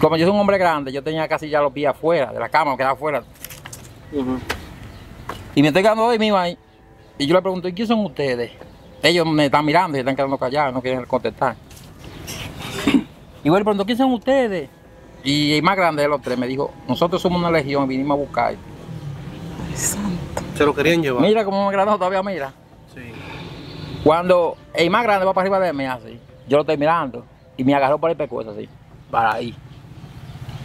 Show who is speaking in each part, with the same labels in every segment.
Speaker 1: como yo soy un hombre grande, yo tenía casi ya los pies afuera, de la cama, me quedaba afuera. Y me estoy quedando de mismo ahí. Y yo le pregunto, ¿y quién son ustedes? Ellos me están mirando y están quedando callados, no quieren contestar. Y yo le pregunto, ¿quién son ustedes? Y el más grande de los tres me dijo, nosotros somos una legión y vinimos a buscar.
Speaker 2: Se lo querían llevar.
Speaker 1: Mira cómo me granó todavía, mira.
Speaker 2: Sí.
Speaker 1: Cuando el más grande va para arriba de mí así, yo lo estoy mirando y me agarró por el pescuezo así, para ahí.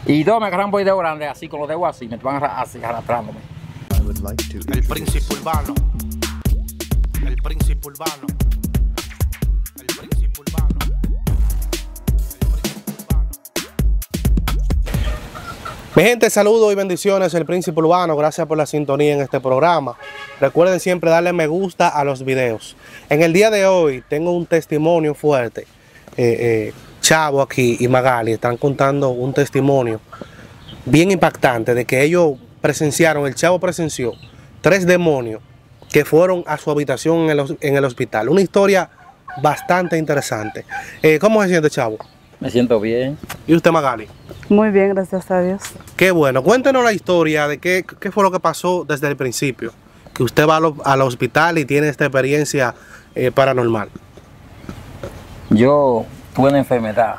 Speaker 1: Y dos me agarran dedo grande así, con los dedos así, me van así arrastrándome.
Speaker 3: El príncipe urbano. El príncipe urbano. El príncipe urbano. El príncipe urbano.
Speaker 2: Mi gente, saludos y bendiciones, el Príncipe Urbano. Gracias por la sintonía en este programa. Recuerden siempre darle me gusta a los videos. En el día de hoy tengo un testimonio fuerte. Eh, eh, Chavo aquí y Magali están contando un testimonio bien impactante de que ellos presenciaron, el Chavo presenció tres demonios que fueron a su habitación en el, en el hospital. Una historia bastante interesante. Eh, ¿Cómo se siente, Chavo?
Speaker 1: Me siento bien.
Speaker 2: ¿Y usted, Magali?
Speaker 4: Muy bien, gracias a Dios.
Speaker 2: Qué bueno. Cuéntenos la historia de qué, qué fue lo que pasó desde el principio. Que usted va al hospital y tiene esta experiencia eh, paranormal.
Speaker 1: Yo tuve una enfermedad.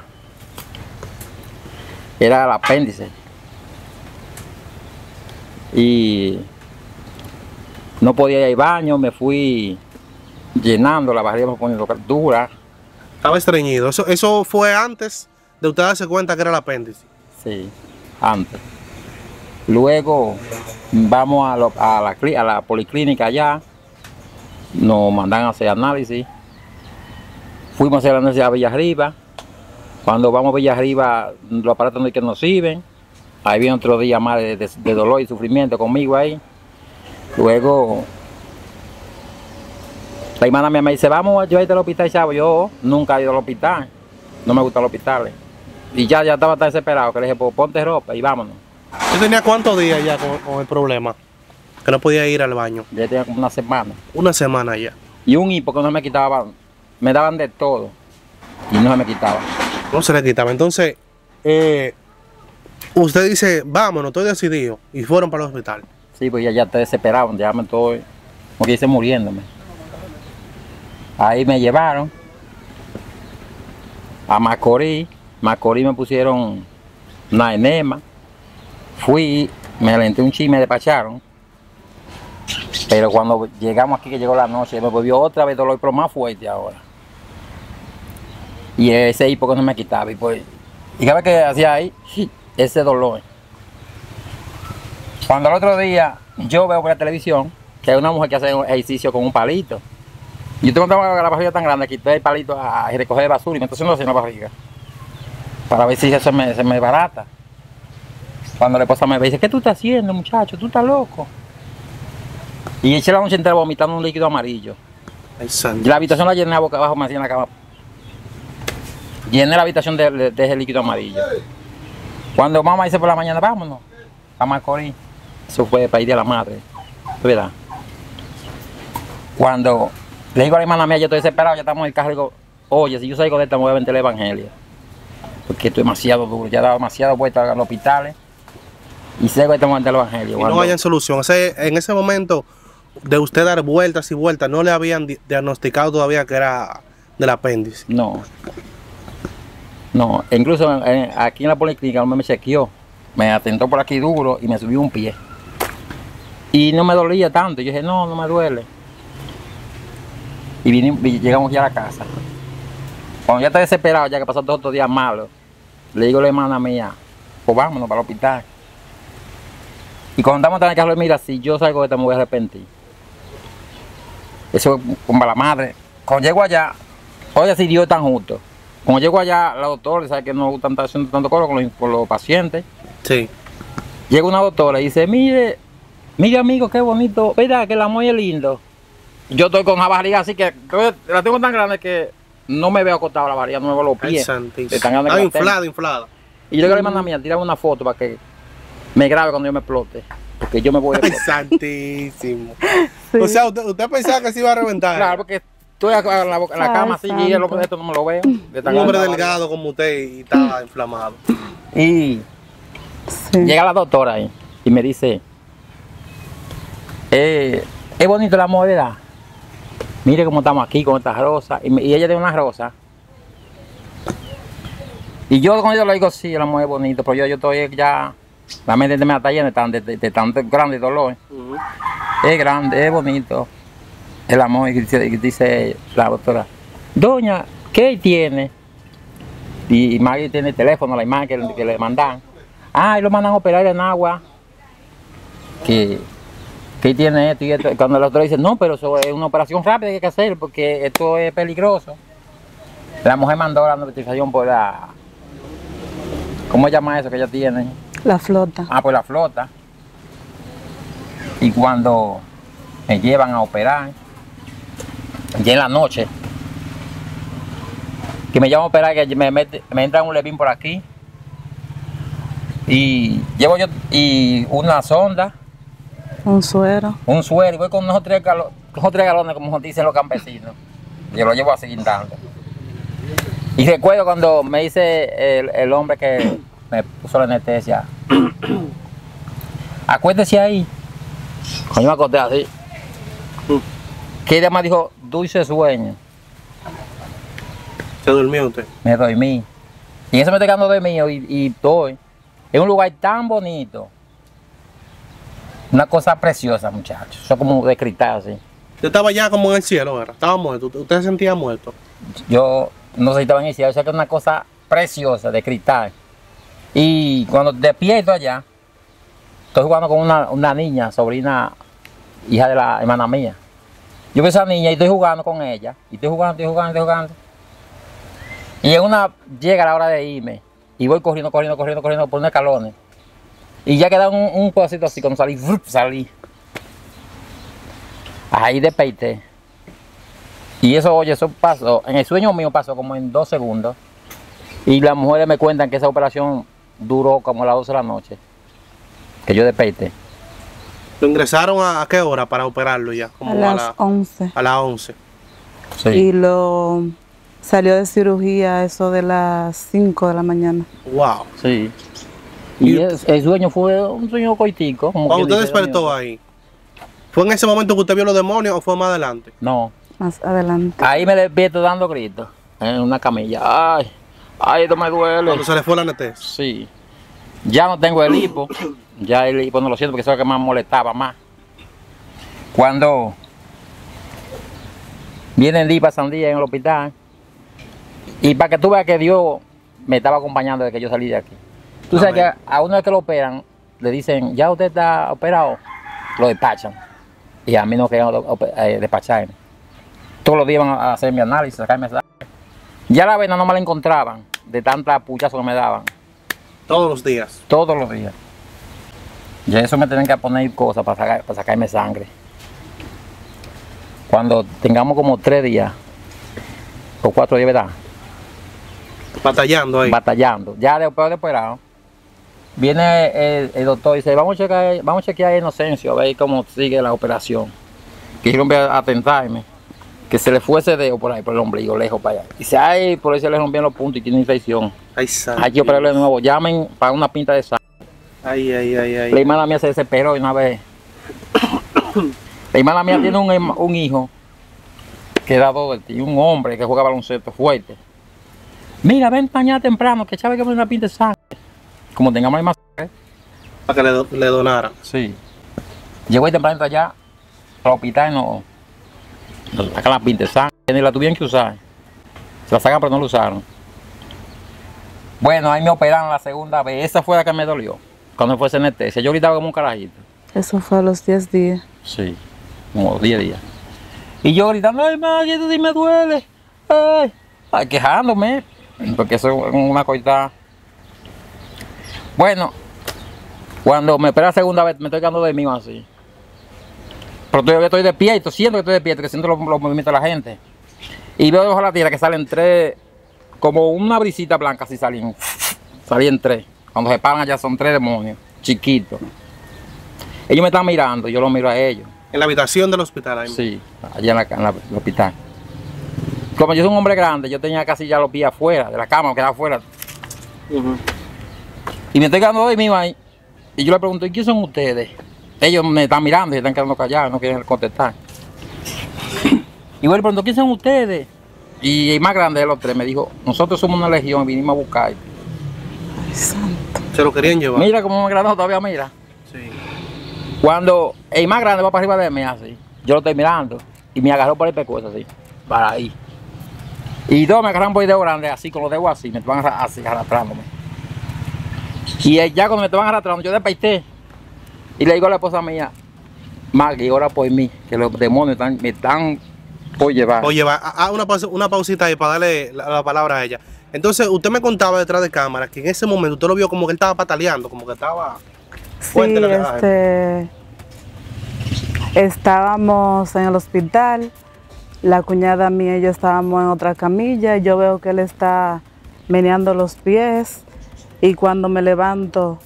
Speaker 1: Era el apéndice. Y no podía ir al baño, me fui llenando, la barriga me poniendo dura.
Speaker 2: Estaba estreñido. Eso, eso fue antes de usted darse cuenta que era el apéndice.
Speaker 1: Sí, antes. Luego vamos a, lo- a la, a la policlínica allá, nos mandan a hacer análisis. Fuimos a análisis a Villarriba. Cuando vamos a Villarriba, los aparatos no que nos sirven. Ahí viene otro día más de, de- de dolor y sufrimiento conmigo ahí. Luego, la hermana mía me dice, vamos, yo a ir al hospital, chavo. Yo nunca he ido al hospital. No me gustan los hospitales. Y ya, ya estaba tan desesperado que le dije, pues ponte ropa y vámonos.
Speaker 2: ¿Usted tenía cuántos días ya con, con el problema? Que no podía ir al baño.
Speaker 1: Ya tenía como una semana.
Speaker 2: Una semana ya.
Speaker 1: Y un hipo que no me quitaba, me daban de todo. Y no se me quitaba.
Speaker 2: No se le quitaba. Entonces, eh, usted dice, vámonos, estoy decidido. Y fueron para el hospital.
Speaker 1: Sí, pues ya, ya estoy desesperado, ya me estoy, como que dice, muriéndome. Ahí me llevaron a Macorís. Macorís me pusieron una enema. Fui, me alenté un chisme, me despacharon. Pero cuando llegamos aquí, que llegó la noche, me volvió otra vez dolor, pero más fuerte ahora. Y ese hipo que no me quitaba. Y pues, y cada vez que hacía ahí, ese dolor. Cuando el otro día yo veo por la televisión que hay una mujer que hace un ejercicio con un palito. Yo tengo la la barriga tan grande, quité el palito a, recoger basura y me estoy haciendo así en la barriga. Para ver si eso me, se me barata. Cuando la esposa me ve, dice, ¿qué tú estás haciendo, muchacho? ¿Tú estás loco? Y eché la noche entera vomitando un líquido amarillo. Y la habitación la llené a boca abajo, me hacía en la cama. Llené la habitación de, de- de ese líquido amarillo. Cuando mamá dice por la mañana, vámonos, a Macorís. Eso fue para ir de la madre. ¿Verdad? Cuando le digo a la hermana mía, yo estoy desesperado, ya estamos en el carro, digo, oye, si yo salgo de esta, me voy a vender el evangelio. Porque esto es demasiado duro, ya he dado demasiado vueltas a los hospitales. Y voy a vender el evangelio.
Speaker 2: Y
Speaker 1: Cuando-
Speaker 2: no hayan solución. Ese- en ese momento de usted dar vueltas y vueltas, no le habían di- diagnosticado todavía que era del apéndice.
Speaker 1: No. No, incluso aquí en la policlínica me chequeó. Me atentó por aquí duro y me subió un pie. Y no me dolía tanto. Yo dije, no, no me duele. Y llegamos ya a la casa. Cuando ya estoy desesperado, ya que pasó todos estos días malos, le digo a la hermana mía, pues vámonos para el hospital. Y cuando estamos en el carro, mira, si yo salgo de esta me voy a arrepentir. Eso como la madre. Cuando llego allá, oye, si Dios es tan justo. Cuando llego allá, la doctora, sabe que no gustan estar haciendo tanto coro con los, con los pacientes.
Speaker 2: Sí.
Speaker 1: Llega una doctora y dice, mire, mire amigo, qué bonito, ¿verdad? Que amor es lindo. Yo estoy con la barriga así que la tengo tan grande que no me veo acostado la barriga, no me veo los pies.
Speaker 2: Ah,
Speaker 1: la tengo.
Speaker 2: inflada, inflada.
Speaker 1: Y yo le digo a la mía, tírame una foto para que me grabe cuando yo me explote. Porque yo me voy a
Speaker 2: Ay,
Speaker 1: explotar.
Speaker 2: santísimo.
Speaker 4: Sí.
Speaker 2: O sea, usted, usted pensaba que se iba a reventar.
Speaker 1: Claro, porque estoy acá en la, boca- en la cama así y el
Speaker 4: santo.
Speaker 1: esto no me lo veo. de tan
Speaker 2: Un hombre
Speaker 1: grande la
Speaker 2: delgado como usted y estaba inflamado.
Speaker 1: Y
Speaker 4: Sí.
Speaker 1: llega la doctora ahí y me dice, eh, es bonito el amor, ¿verdad? Mire cómo estamos aquí con estas rosas. Y, me- y ella tiene una rosa. Y yo con ella le digo, sí, el amor es bonito, pero yo, yo estoy ya, la mente me está llena de tan, de, de- de tanto grande dolor. Es grande, es bonito el amor. Y dice, la doctora, doña, ¿qué tiene? Y, y Maggie tiene el teléfono, la imagen que, que le mandan. Ah, y lo mandan a operar en agua. Que, que tiene esto y esto. Cuando el doctor dice, no, pero eso es una operación rápida que hay que hacer porque esto es peligroso. La mujer mandó la notificación por la. ¿Cómo se llama eso que ella tiene?
Speaker 4: La flota.
Speaker 1: Ah, por la flota. Y cuando me llevan a operar, ya en la noche, que me llaman a operar, que me, mete- me entra un levín por aquí, y llevo yo y una sonda,
Speaker 4: Un suero.
Speaker 1: un suero, y voy con unos tres, galo- unos tres galones, como dicen los campesinos. Yo lo llevo así guindando. Y recuerdo cuando me dice el, el hombre que me puso la anestesia, acuérdese ahí. Cuando yo me acosté así, que ella me dijo, dulce sueño.
Speaker 2: Se durmió usted.
Speaker 1: Me dormí. Y eso me está quedando dormido y, y estoy en un lugar tan bonito. Una cosa preciosa, muchachos. Eso es como de cristal, así.
Speaker 2: Usted estaba ya como en el cielo, ¿verdad? Estaba muerto. Usted- Usted se sentía muerto.
Speaker 1: Yo no sé si estaba en el cielo, o sea que es una cosa preciosa de cristal. Y cuando despierto allá, estoy jugando con una, una niña, sobrina, hija de la hermana mía. Yo veo esa niña y estoy jugando con ella. Y estoy jugando, estoy jugando, estoy jugando. Y en una llega la hora de irme. Y voy corriendo, corriendo, corriendo, corriendo por unos escalones. Y ya queda un, un pedacito así, cuando salí, salí. Ahí despeité. Y eso, oye, eso pasó, en el sueño mío pasó como en dos segundos. Y las mujeres me cuentan que esa operación duró como a las 12 de la noche. Que yo despeité.
Speaker 2: ¿Lo ingresaron a, a qué hora para operarlo ya? Como
Speaker 4: A
Speaker 2: a,
Speaker 4: las
Speaker 2: la-
Speaker 4: 11.
Speaker 2: a las 11.
Speaker 1: Sí.
Speaker 4: Y lo salió de cirugía eso de las 5 de la mañana.
Speaker 2: Wow.
Speaker 1: Sí. Y
Speaker 2: Y-
Speaker 1: es- el sueño fue un sueño coitico. Como
Speaker 2: Cuando usted despertó
Speaker 1: mío.
Speaker 2: ahí, ¿fue en ese momento que usted vio los demonios o fue más adelante?
Speaker 1: No.
Speaker 4: Más adelante.
Speaker 1: Ahí me despierto dando gritos. En una camilla. Ay, ay, esto me duele.
Speaker 2: Cuando se le fue la anestesia.
Speaker 1: Sí. Ya no tengo el hipo. Ya el hipo no lo siento porque eso es lo que más molestaba más. Cuando viene el para Sandía en el hospital. Y para que tú veas que Dios me estaba acompañando desde que yo salí de aquí. Tú sabes que a uno que lo operan, le dicen, ya usted está operado, lo despachan. Y a mí no querían eh, despacharme. Todos los días iban a hacer mi análisis, sacarme. Ya la vena no me la encontraban de tanta puchazo que me daban
Speaker 2: Todos los días.
Speaker 1: todos los días. Y a eso me tienen que poner cosas para, sacar- para sacarme sangre. Cuando tengamos como tres días o cuatro días, ¿verdad?
Speaker 2: Batallando ahí.
Speaker 1: Batallando. Ya después de operado, viene el, el doctor y dice, vamos a chequear, vamos a chequear a Inocencio, a ver cómo sigue la operación. Quisieron ver a tentarme, que se le fuese dedo por ahí, por el ombligo, lejos para allá. Dice, ay, por ahí se le rompieron los puntos y tiene infección.
Speaker 2: Ay, santo
Speaker 1: Hay que operarle de nuevo. Llamen para una pinta de sangre.
Speaker 2: Ay, ay, ay, ay.
Speaker 1: La hermana mía se desesperó y una vez. La hermana mía tiene un, un hijo que era y un hombre que juega baloncesto fuerte. Mira, ven mañana temprano, que sabe que me una pinta de sangre. Como tengamos más sangre.
Speaker 2: Para que le, le donaran.
Speaker 1: Sí. Llegó ahí temprano allá, al hospital no. Sacan la pinta de sangre, ni la tuvieron que usar. Se la sacan pero no la usaron. Bueno, ahí me operaron la segunda vez. Esa fue la que me dolió. Cuando fue anestesia. Yo gritaba como un carajito.
Speaker 4: Eso fue a los 10 días.
Speaker 1: Sí, como 10 días. Y yo gritando, ay, madre, esto sí me duele. Ay, ay, quejándome, porque eso es una coitada. Bueno, cuando me opera la segunda vez, me estoy quedando de mí así. Pero todavía estoy despierto, siento que estoy despierto, que siento los, los movimientos de la gente. Y veo debajo de la tierra que salen tres, como una brisita blanca, así salen, salen tres. Cuando se paran allá son tres demonios, chiquitos. Ellos me están mirando, yo los miro a ellos.
Speaker 2: En la habitación del hospital. Ahí.
Speaker 1: Sí, allá en, la, en la- el hospital. Como yo soy un hombre grande, yo tenía casi ya los pies afuera, de la cama, quedaba afuera.
Speaker 2: Ujú.
Speaker 1: Y me estoy quedando hoy mismo ahí. Y yo le pregunto, ¿y quién son ustedes? Ellos me están mirando y están quedando callados, no quieren contestar. Y le pregunto, ¿quién son ustedes? Y el más grande de los tres me dijo, nosotros somos una legión y vinimos a buscar.
Speaker 2: Se lo querían llevar.
Speaker 1: Mira cómo me grande todavía, mira.
Speaker 2: Sí.
Speaker 1: Cuando el más grande va para arriba de mí así, yo lo estoy mirando y me agarró por el pescuezo así, para ahí. Y dos me agarraron por el dedo grande así, con los dedos así, me estaban así arrastrándome. Y ya cuando me estaban arrastrando, yo desperté y le digo a la esposa mía, Maggie, ora por mí, que los demonios están, me están por llevar.
Speaker 2: Oye, va, a- a una, pausa- una pausita ahí para darle la, la palabra a ella. Entonces, usted me contaba detrás de cámara que en ese momento usted lo vio como que él estaba pataleando, como que estaba...
Speaker 4: Sí,
Speaker 2: Cuéntale la-
Speaker 4: este, estábamos en el hospital, la cuñada mía y yo estábamos en otra camilla, y yo veo que él está meneando los pies y cuando me levanto,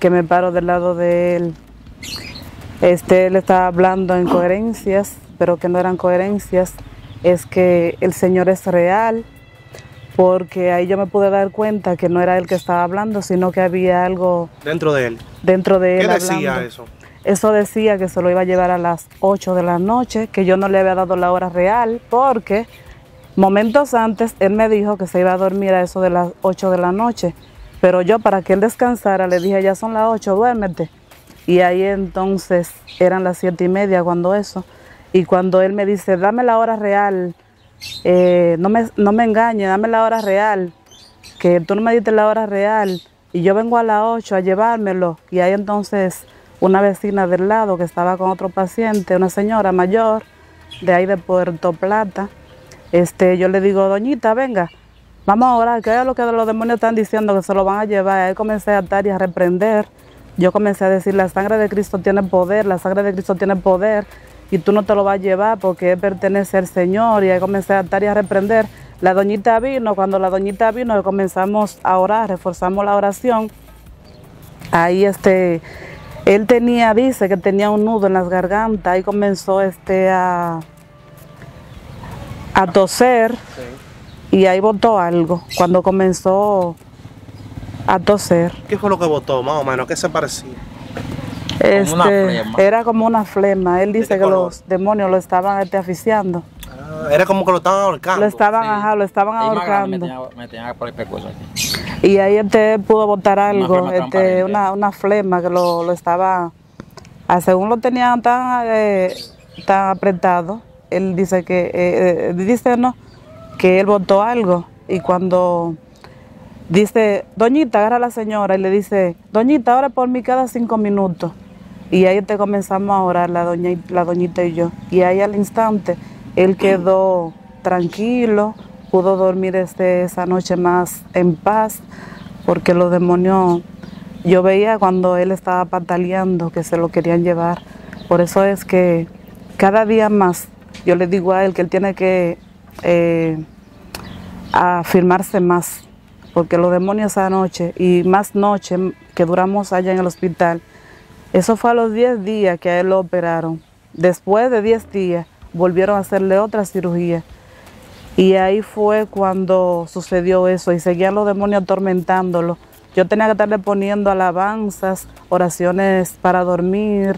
Speaker 4: que me paro del lado de él, este, él estaba hablando en coherencias, pero que no eran coherencias, es que el Señor es real, porque ahí yo me pude dar cuenta que no era él que estaba hablando, sino que había algo
Speaker 2: Dentro de él.
Speaker 4: dentro de él.
Speaker 2: ¿Qué decía eso?
Speaker 4: Eso decía que se lo iba a llevar a las 8 de la noche, que yo no le había dado la hora real, porque momentos antes él me dijo que se iba a dormir a eso de las 8 de la noche. Pero yo, para que él descansara, le dije, ya son las 8, duérmete. Y ahí entonces eran las siete y media cuando eso. Y cuando él me dice, dame la hora real, eh, no, me, no me engañes, dame la hora real, que tú no me diste la hora real y yo vengo a las 8 a llevármelo. Y ahí entonces una vecina del lado que estaba con otro paciente, una señora mayor de ahí de Puerto Plata, este, yo le digo, doñita, venga, vamos a orar, que es lo que los demonios están diciendo, que se lo van a llevar. Ahí comencé a atar y a reprender. Yo comencé a decir, la sangre de Cristo tiene poder, la sangre de Cristo tiene poder, y tú no te lo vas a llevar porque pertenece al Señor. Y ahí comencé a atar y a reprender. La doñita vino, cuando la doñita vino, comenzamos a orar, reforzamos la oración. Ahí este, él tenía, dice que tenía un nudo en las gargantas, ahí comenzó este a, a toser y ahí botó algo cuando comenzó a toser.
Speaker 2: ¿Qué fue lo que votó, más o menos? ¿Qué se parecía?
Speaker 1: Como una
Speaker 4: Este,
Speaker 1: flema.
Speaker 4: era como una flema. Él dice que
Speaker 2: color?
Speaker 4: los demonios lo estaban este, asfixiando.
Speaker 2: Ah, era como que lo estaban ahorcando.
Speaker 4: Lo estaban,
Speaker 1: Sí.
Speaker 4: ajá, lo estaban
Speaker 1: más grande me
Speaker 4: ahorcando.
Speaker 1: tenía, me tenía por el aquí.
Speaker 4: Y ahí este pudo botar algo,
Speaker 1: flema
Speaker 4: este, una, una flema que lo, lo estaba, ah, según lo tenían tan, eh, tan apretado, él dice que, eh, eh, dice no, que él botó algo y cuando dice, doñita, agarra a la señora y le dice, doñita, ora por mí cada cinco minutos. Y ahí te comenzamos a orar, la, doña, la doñita y yo. Y ahí al instante, él quedó tranquilo, pudo dormir este, esa noche más en paz, porque los demonios, yo veía cuando él estaba pataleando que se lo querían llevar. Por eso es que cada día más yo le digo a él que él tiene que eh, afirmarse más, porque los demonios esa noche y más noche que duramos allá en el hospital, eso fue a los 10 días que a él lo operaron. Después de 10 días volvieron a hacerle otra cirugía. Y ahí fue cuando sucedió eso y seguían los demonios atormentándolo. Yo tenía que estarle poniendo alabanzas, oraciones para dormir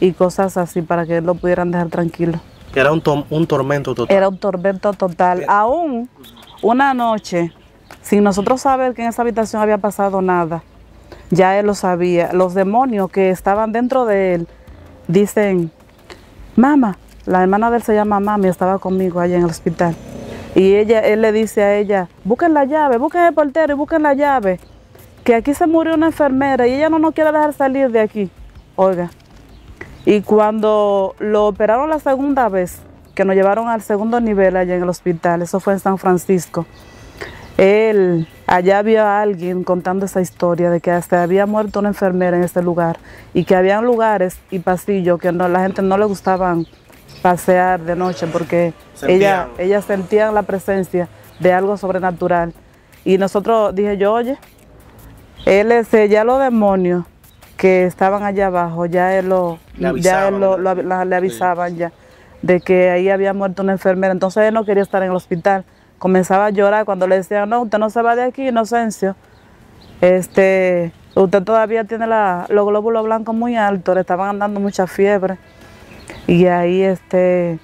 Speaker 4: y cosas así para que él lo pudieran dejar tranquilo.
Speaker 2: Era un, tom- un tormento total.
Speaker 4: Era un tormento total. Aún una noche, sin nosotros saber que en esa habitación había pasado nada, ya él lo sabía. Los demonios que estaban dentro de él dicen, mamá, la hermana de él se llama mami, estaba conmigo allá en el hospital. Y ella, él le dice a ella, busquen la llave, busquen el portero y busquen la llave, que aquí se murió una enfermera y ella no nos quiere dejar salir de aquí. Oiga, y cuando lo operaron la segunda vez, que nos llevaron al segundo nivel allá en el hospital, eso fue en San Francisco, él, allá había alguien contando esa historia de que hasta había muerto una enfermera en este lugar y que habían lugares y pasillos que no, la gente no le gustaban pasear de noche porque ella,
Speaker 2: Sentían.
Speaker 4: ella sentía la presencia de algo sobrenatural. Y nosotros, dije yo, oye, él ese, ya los demonios que estaban allá abajo, ya él lo,
Speaker 2: Le
Speaker 4: ya
Speaker 2: avisaban,
Speaker 4: él lo, le avisaban ya de que ahí había muerto una enfermera. Entonces él no quería estar en el hospital. Comenzaba a llorar cuando le decían, no, usted no se va de aquí, Inocencio. Este, Usted todavía tiene la- los glóbulos blancos muy altos, le estaban dando mucha fiebre. Y ahí este,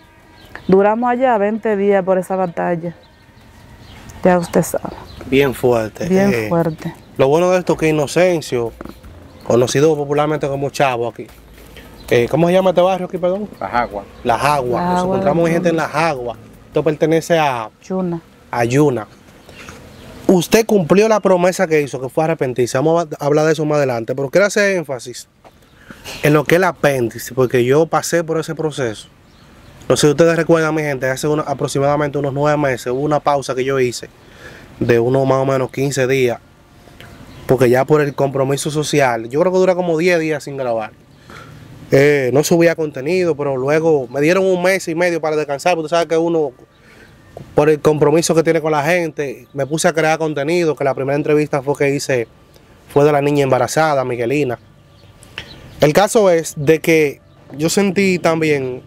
Speaker 4: duramos allá 20 días por esa batalla. Ya usted sabe,
Speaker 2: Bien fuerte.
Speaker 4: bien
Speaker 2: Eh,
Speaker 4: fuerte.
Speaker 2: Lo bueno de esto es que Inocencio, conocido popularmente como Chavo aquí. eh, ¿Cómo se llama este barrio aquí, perdón?
Speaker 1: Las aguas.
Speaker 2: Las Aguas. Nos encontramos gente en Las Aguas. Esto pertenece a. Ayuna. Usted cumplió la promesa que hizo, que fue arrepentirse. Vamos a hablar de eso más adelante, pero quiero hacer énfasis en lo que es el apéndice, porque yo pasé por ese proceso. No sé si ustedes recuerdan, mi gente, hace uno- aproximadamente unos nueve meses hubo una pausa que yo hice de unos más o menos 15 días, porque ya por el compromiso social, yo creo que dura como 10 días sin grabar. Eh, no subía contenido, pero luego me dieron un mes y medio para descansar, porque tú sabes que uno por el compromiso que tiene con la gente, me puse a crear contenido, que la primera entrevista fue que hice, fue de la niña embarazada, Miguelina. El caso es de que yo sentí también,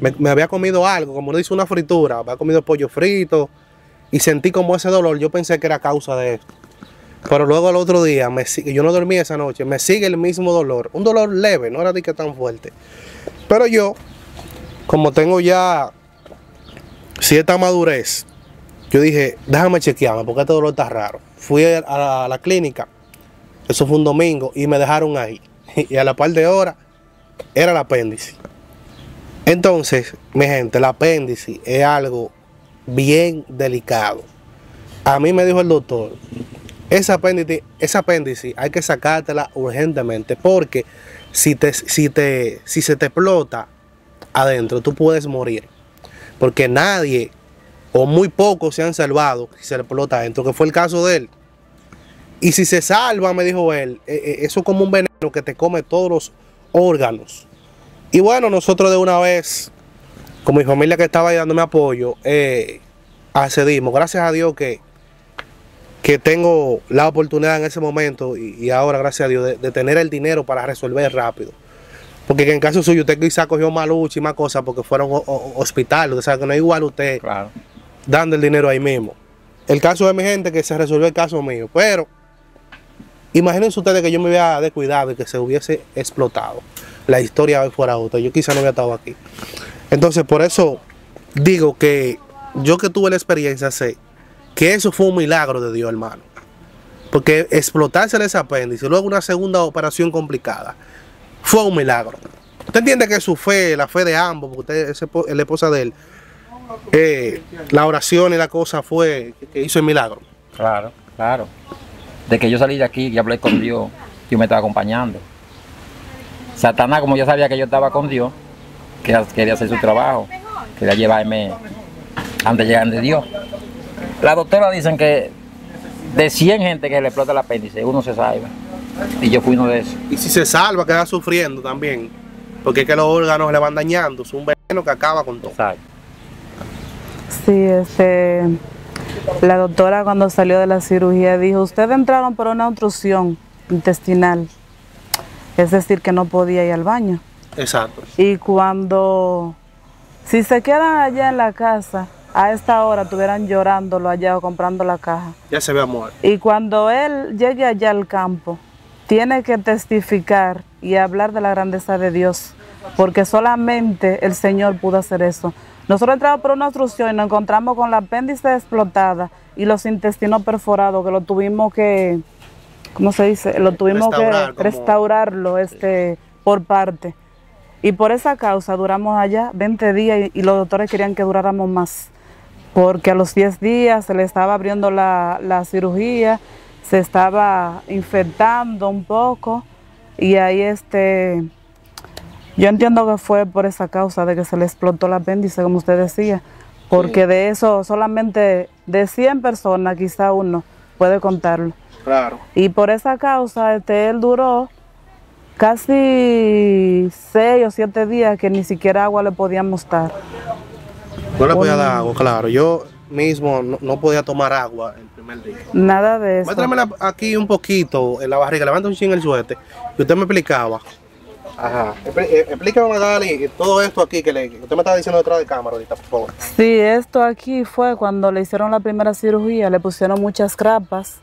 Speaker 2: me, había comido algo, como uno dice una fritura, había comido pollo frito y sentí como ese dolor, yo pensé que era causa de esto. Pero luego el otro día, me, yo no dormí esa noche, me sigue el mismo dolor, un dolor leve, no era de que tan fuerte. Pero yo, como tengo ya cierta madurez, yo dije, déjame chequearme porque este dolor está raro. Fui a la, a la clínica, eso fue un domingo, y me dejaron ahí. Y a la par de horas era el apéndice. Entonces, mi gente, el apéndice es algo bien delicado. A mí me dijo el doctor, ese apéndice, apéndice hay que sacártela urgentemente porque si, te, si, te, si se te explota adentro, tú puedes morir porque nadie o muy pocos se han salvado si se le explota adentro, que fue el caso de él. Y si se salva, me dijo él, eh, eh, eso es como un veneno que te come todos los órganos. Y bueno, nosotros de una vez, con mi familia que estaba ahí dándome apoyo, eh, accedimos. Gracias a Dios que, que tengo la oportunidad en ese momento y, y ahora, gracias a Dios, de, de tener el dinero para resolver rápido. Porque en caso suyo, usted quizá cogió más lucha y más cosas porque fueron ho- ho- hospitales. O sea, que no es igual usted
Speaker 1: Claro.
Speaker 2: dando el dinero ahí mismo. El caso de mi gente que se resolvió el caso mío. Pero imagínense ustedes que yo me hubiera descuidado y que se hubiese explotado. La historia hoy fuera otra. Yo quizá no hubiera estado aquí. Entonces, por eso digo que yo que tuve la experiencia sé que eso fue un milagro de Dios, hermano. Porque explotarse ese apéndice luego una segunda operación complicada fue un milagro. Usted entiende que su fe, la fe de ambos, porque usted es la esposa de él, eh, la oración y la cosa fue que- hizo el milagro.
Speaker 1: Claro, claro. De que yo salí de aquí y hablé con Dios, Dios me estaba acompañando. Satanás, como yo sabía que yo estaba con Dios, que quería hacer su trabajo, quería llevarme antes de llegar de Dios. Las doctoras dicen que de 100 gente que le explota el apéndice, uno se salva. Y yo fui uno de esos.
Speaker 2: Y si se salva, queda sufriendo también. Porque es que los órganos le van dañando. Es un veneno que acaba con todo.
Speaker 1: Exacto.
Speaker 4: Sí, este, la doctora cuando salió de la cirugía dijo, ustedes entraron por una obstrucción intestinal, es decir, que no podía ir al baño.
Speaker 2: Exacto.
Speaker 4: Y cuando, si se quedan allá en la casa, a esta hora estuvieran llorándolo allá o comprando la caja.
Speaker 2: Ya se ve muerto.
Speaker 4: Y cuando él llegue allá al campo, tiene que testificar y hablar de la grandeza de Dios, porque solamente el Señor pudo hacer eso. Nosotros entramos por una obstrucción y nos encontramos con la apéndice explotada y los intestinos perforados, que lo tuvimos que, ¿cómo se dice? Lo tuvimos
Speaker 2: Restaurar,
Speaker 4: que
Speaker 2: como-
Speaker 4: restaurarlo este, por parte. Y por esa causa duramos allá 20 días y, y los doctores querían que duráramos más porque a los 10 días se le estaba abriendo la, la cirugía, se estaba infectando un poco y ahí este, yo entiendo que fue por esa causa de que se le explotó el apéndice, como usted decía, porque de eso solamente de 100 personas quizá uno puede contarlo.
Speaker 2: Claro.
Speaker 4: Y por esa causa este, él duró casi 6 o 7 días que ni siquiera agua le podíamos dar.
Speaker 2: No le podía dar agua, claro. Yo mismo no, no podía tomar agua el primer día.
Speaker 4: Nada de eso.
Speaker 2: Muéstramela aquí un poquito en la barriga. Levanta un chin el suete. Y usted me explicaba. Ajá. Eh, Explícame, Dali, todo esto aquí que, le, que usted me estaba diciendo detrás de cámara ahorita, por favor.
Speaker 4: Sí, esto aquí fue cuando le hicieron la primera cirugía, le pusieron muchas grapas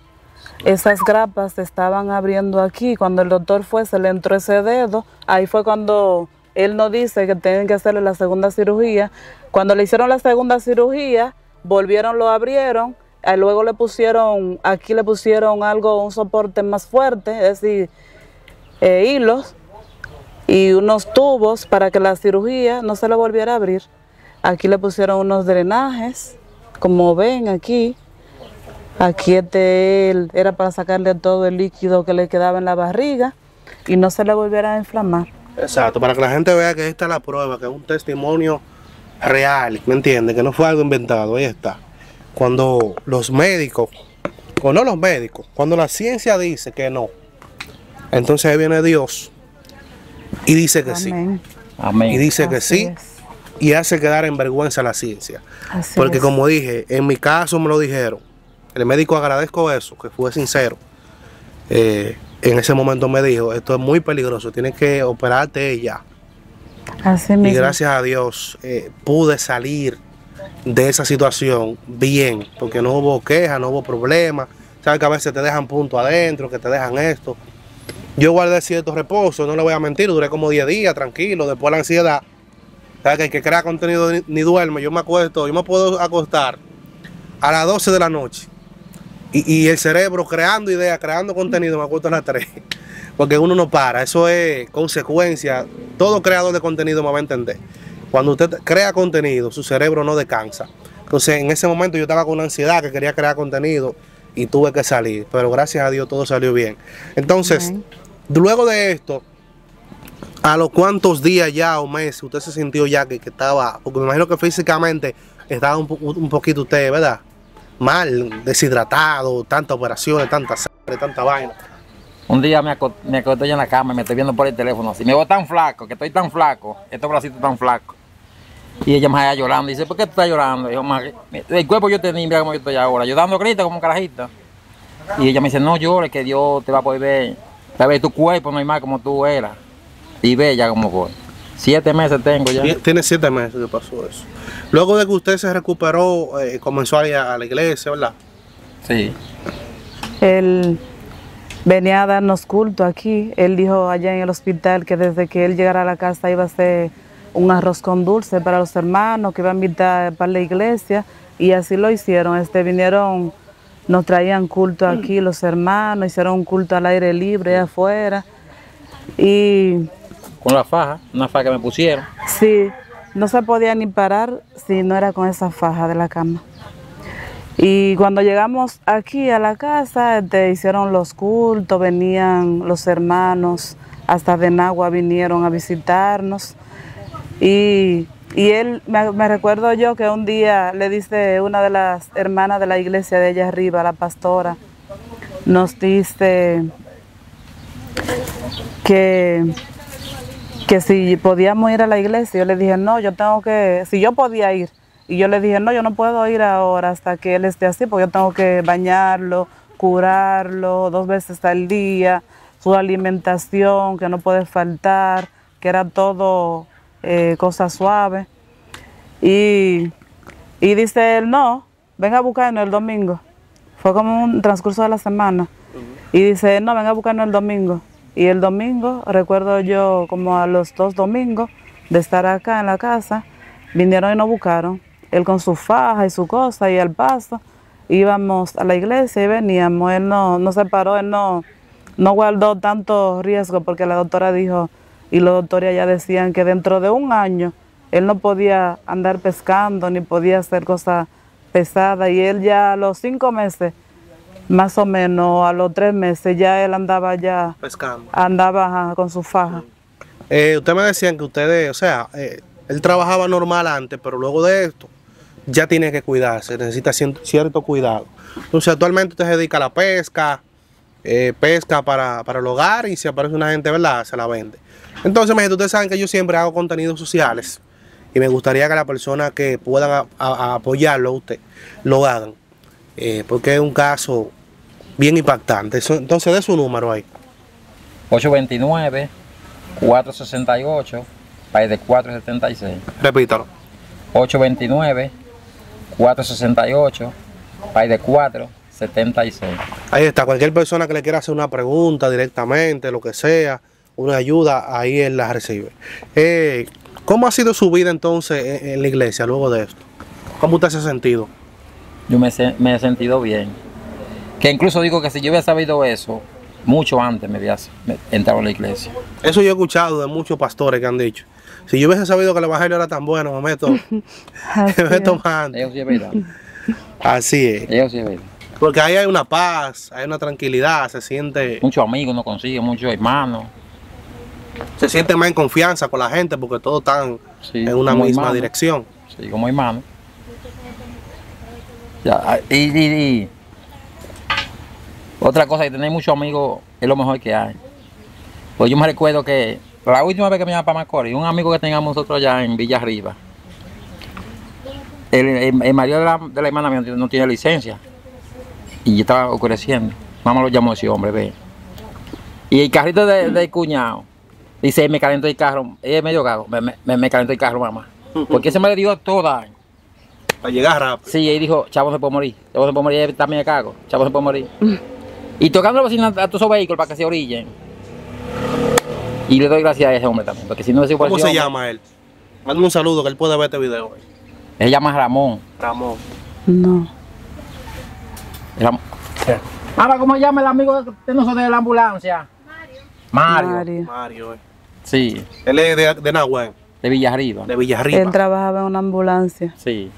Speaker 4: esas grapas se estaban abriendo aquí. Cuando el doctor fue, se le entró ese dedo. Ahí fue cuando él nos dice que tienen que hacerle la segunda cirugía. Cuando le hicieron la segunda cirugía, volvieron, lo abrieron. eh, Luego le pusieron, aquí le pusieron algo, un soporte más fuerte, es decir, eh, hilos y unos tubos para que la cirugía no se le volviera a abrir. Aquí le pusieron unos drenajes, como ven aquí. Aquí él era para sacarle todo el líquido que le quedaba en la barriga y no se le volviera a inflamar.
Speaker 2: Exacto, para que la gente vea que esta es la prueba, que es un testimonio real, ¿me entiendes? Que no fue algo inventado, ahí está. Cuando los médicos, o no los médicos, cuando la ciencia dice que no, entonces ahí viene Dios y dice que sí.
Speaker 4: Amén.
Speaker 2: Y dice que sí
Speaker 4: es.
Speaker 2: y hace quedar en vergüenza a la ciencia.
Speaker 4: Así
Speaker 2: Porque
Speaker 4: es.
Speaker 2: como dije, en mi caso me lo dijeron. El médico agradezco eso, que fue sincero. Eh, en ese momento me dijo, esto es muy peligroso, tienes que operarte ya.
Speaker 4: Así
Speaker 2: Y
Speaker 4: mismo.
Speaker 2: gracias a Dios eh, pude salir de esa situación bien, porque no hubo queja, no hubo problema. Sabes que a veces te dejan punto adentro, que te dejan esto. Yo guardé cierto reposo, no le voy a mentir, duré como 10 días tranquilo, después la ansiedad. Sabes que el que crea contenido ni, ni duerme, yo me acuesto, yo me puedo acostar a las 12 de la noche. Y, y el cerebro creando ideas, creando contenido, me acuesto a las 3. Porque uno no para, eso es consecuencia. Todo creador de contenido me va a entender. Cuando usted crea contenido, su cerebro no descansa. Entonces, en ese momento yo estaba con una ansiedad que quería crear contenido y tuve que salir. Pero gracias a Dios todo salió bien. Entonces, luego de esto, a los cuantos días ya o meses usted se sintió ya que, que estaba, porque me imagino que físicamente estaba un, po- un poquito usted, ¿verdad? Mal, deshidratado, tantas operaciones, tanta sangre, tanta vaina.
Speaker 1: Un día me, aco- me acosté ya en la cama y me estoy viendo por el teléfono así. Me veo tan flaco, que estoy tan flaco, estos bracitos tan flacos. Y ella me allá llorando. Dice, ¿por qué tú estás llorando? Y yo, "Ma, el cuerpo yo tenía, mira cómo yo estoy ahora. Yo dando gritos como un carajito. Y ella me dice, no llores, que Dios te va a poder ver. Te va a ver tu cuerpo normal como tú eras. Y ya como fue. Siete meses tengo ya.
Speaker 2: Tie- Tiene siete meses que pasó eso. Luego de que usted se recuperó, eh, comenzó a ir a la iglesia, ¿verdad?
Speaker 1: Sí.
Speaker 4: Él venía a darnos culto aquí. Él dijo allá en el hospital que desde que él llegara a la casa iba a hacer un arroz con dulce para los hermanos, que iba a invitar para la iglesia. Y así lo hicieron. Este vinieron, nos traían culto aquí los hermanos, hicieron un culto al aire libre allá afuera. Y
Speaker 1: Con la faja, una faja que me pusieron.
Speaker 4: Sí, no se podía ni parar si no era con esa faja de la cama. Y cuando llegamos aquí a la casa, te hicieron los cultos, venían los hermanos, hasta de Nagua vinieron a visitarnos. Y, y él, me, recuerdo yo que un día le dice una de las hermanas de la iglesia de allá arriba, la pastora, nos dice que que si podíamos ir a la iglesia, yo le dije, no, yo tengo que, si yo podía ir, y yo le dije, no, yo no puedo ir ahora hasta que él esté así, porque yo tengo que bañarlo, curarlo dos veces al día, su alimentación, que no puede faltar, que era todo eh, cosa suave. Y, y dice él, no, venga a buscarnos el domingo. Fue como un transcurso de la semana. Y dice, no, venga a buscarnos el domingo. Y el domingo, recuerdo yo como a los dos domingos de estar acá en la casa, vinieron y nos buscaron. Él con su faja y su cosa y al paso. Íbamos a la iglesia y veníamos. Él no, no se paró, él no, no guardó tanto riesgo porque la doctora dijo, y los doctores ya decían que dentro de un año él no podía andar pescando ni podía hacer cosas pesadas. Y él ya a los cinco meses más o menos a los tres meses ya él andaba ya,
Speaker 2: Pescando.
Speaker 4: andaba ajá, con su faja.
Speaker 2: Eh, usted me decían que ustedes, o sea, eh, él trabajaba normal antes, pero luego de esto ya tiene que cuidarse, necesita cierto cuidado. Entonces, actualmente usted se dedica a la pesca, eh, pesca para, para el hogar y si aparece una gente, ¿verdad? Se la vende. Entonces, gente, ustedes saben que yo siempre hago contenidos sociales y me gustaría que las personas que puedan a- a- a apoyarlo a usted lo hagan, eh, porque es un caso bien impactante. Entonces, de su número ahí.
Speaker 1: 829 468 país de 476.
Speaker 2: Repítalo.
Speaker 1: 829 468 país de 4 76.
Speaker 2: Ahí está, cualquier persona que le quiera hacer una pregunta directamente, lo que sea, una ayuda, ahí él la recibe. Eh, ¿Cómo ha sido su vida entonces en, la iglesia luego de esto? ¿Cómo usted se ha sentido?
Speaker 1: Yo me, me he sentido bien. Que incluso digo que si yo hubiera sabido eso, mucho antes me hubiera entrado en la iglesia.
Speaker 2: Eso yo he escuchado de muchos pastores que han dicho. Si yo hubiese sabido que el evangelio era tan bueno, me meto, me meto más antes.
Speaker 1: Eso sí es verdad.
Speaker 2: Así es.
Speaker 1: Eso sí es verdad.
Speaker 2: Porque ahí hay una paz, hay una tranquilidad, se siente,
Speaker 1: Muchos amigos no consigue, muchos hermanos.
Speaker 2: se siente más en confianza con la gente porque todos están
Speaker 1: Sí,
Speaker 2: en una misma
Speaker 1: hermanos.
Speaker 2: dirección.
Speaker 1: Sí, como hermano. Ya, y, y- y otra cosa, que tener muchos amigos es lo mejor que hay. Pues yo me recuerdo que la última vez que me iba para Macorís, un amigo que teníamos nosotros allá en Villa Arriba, el, el- el marido de la, de la hermana mía no tiene- licencia. Y yo estaba oscureciendo. Mamá lo llamó ese hombre, ve. Y el carrito de- del cuñado, dice, me calentó el carro. Ella es medio gago, me, me, me calentó el carro, mamá. Porque ese me le dio toda.
Speaker 2: Para llegar rápido.
Speaker 1: Sí, y dijo, chavo se puede morir, chavo se puede morir, él también me cago, chavo se puede morir. y tocando la bocina a todos esos vehículos para que se orillen. Y le doy gracias a ese hombre también, porque si no hubiese
Speaker 2: ¿Cómo se
Speaker 1: hombre-
Speaker 2: llama él? Mándame un saludo que él puede ver este video. hoy.
Speaker 1: Él se llama Ramón.
Speaker 2: Ramón.
Speaker 4: No.
Speaker 1: Ram- Mamá, ¿cómo se llama el amigo de nosotros de la ambulancia? Mario.
Speaker 4: Mario.
Speaker 2: Mario. eh.
Speaker 1: Sí,
Speaker 2: Él es de, de Nahuel,
Speaker 1: de Villarriba.
Speaker 2: de Villarriba.
Speaker 4: Él trabajaba en una ambulancia.
Speaker 1: Sí.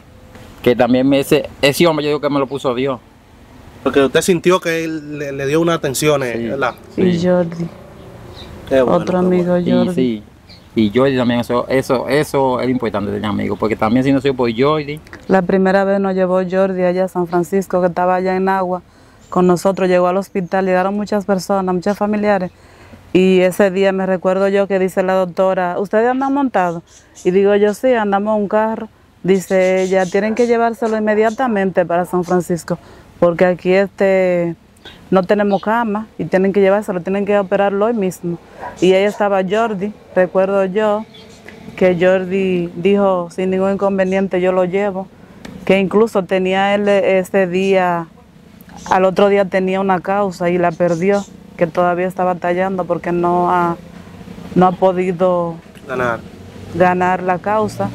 Speaker 1: Que también me, ese, ese hombre yo digo que me lo puso Dios.
Speaker 2: Porque usted sintió que él le, le dio una atención, eh,
Speaker 1: Sí.
Speaker 2: ¿verdad?
Speaker 4: Y
Speaker 1: Sí.
Speaker 4: Jordi,
Speaker 2: Qué bueno,
Speaker 4: otro amigo
Speaker 1: Y
Speaker 4: Jordi.
Speaker 1: sí. Y Jordi también, eso, eso, eso es importante tener amigos, porque también si no soy por Jordi,
Speaker 4: La primera vez nos llevó Jordi allá a San Francisco, que estaba allá en agua con nosotros. Llegó al hospital, llegaron muchas personas, muchos familiares. Y ese día me recuerdo yo que dice la doctora, ¿ustedes andan montados? Y digo yo, sí, andamos en un carro. Dice ella, tienen que llevárselo inmediatamente para San Francisco, porque aquí este no tenemos cama y tienen que llevárselo, tienen que operarlo hoy mismo. Y ahí estaba Jordi, recuerdo yo, que Jordi dijo, sin ningún inconveniente yo lo llevo, que incluso tenía él ese día, al otro día tenía una causa y la perdió, que todavía está batallando porque no ha, no ha podido
Speaker 2: Ganar.
Speaker 4: ganar la causa.